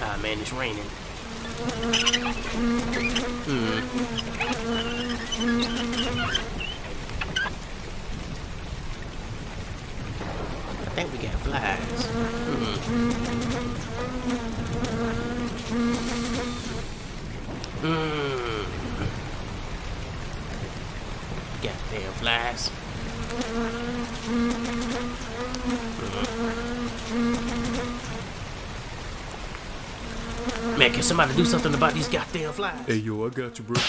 Ah man, it's raining. Hmm. I think we got flies. Hmm. Hmm. Flies. Man, can somebody do something about these goddamn flies? Hey, yo, I got you, bro.